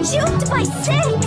got juked by six!